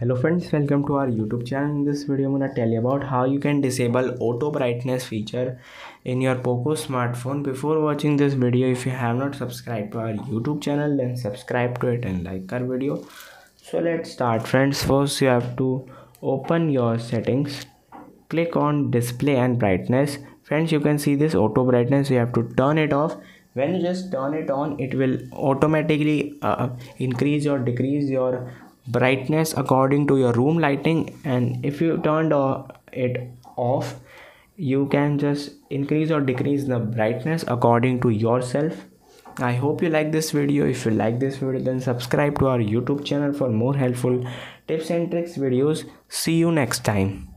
hello friends welcome to our youtube channel. In this video i'm gonna tell you about how you can disable auto brightness feature in your poco smartphone. Before watching this video if you have not subscribed to our youtube channel then subscribe to it and like our video. So let's start. Friends first you have to open your settings. Click on display and brightness. Friends you can see this auto brightness. You have to turn it off. When you just turn it on it will automatically uh, increase or decrease your brightness according to your room lighting. And if you turned it off you can just increase or decrease the brightness according to yourself. I hope you like this video. If you like this video then subscribe to our youtube channel for more helpful tips and tricks videos. See you next time